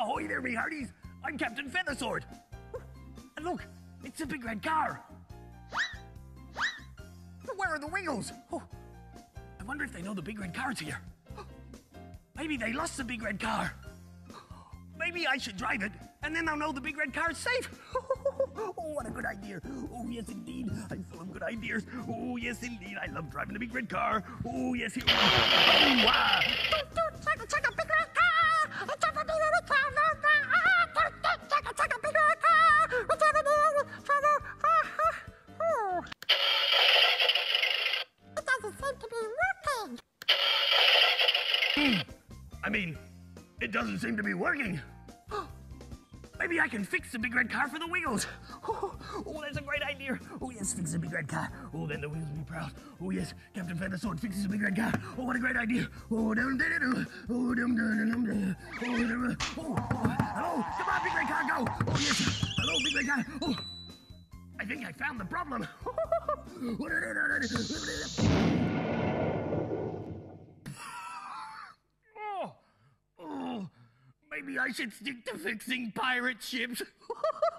Ahoy there, me hearties! I'm Captain Feathersword. And look, it's the big red car. But Where are the Wiggles? Oh, I wonder if they know the big red car's here. Maybe they lost the big red car. Maybe I should drive it, and then they'll know the big red car's safe. oh, what a good idea. Oh, yes, indeed. I'm full of good ideas. Oh, yes, indeed. I love driving the big red car. Oh, yes, it... Oh, wow. I mean, it doesn't seem to be working. Maybe I can fix the big red car for the Wiggles. Oh, oh, that's a great idea. Oh, yes, fix the big red car. Oh, then the Wiggles will be proud. Oh, yes, Captain Feathersword fixes the big red car. Oh, what a great idea. Oh, dum dum dum. Oh, dum dum dum dum. Oh, dum, oh, oh, hello. Come on, big red car, go. Oh, yes. Hello, big red car. Oh, I think I found the problem. oh, oh, maybe I should stick to fixing pirate ships.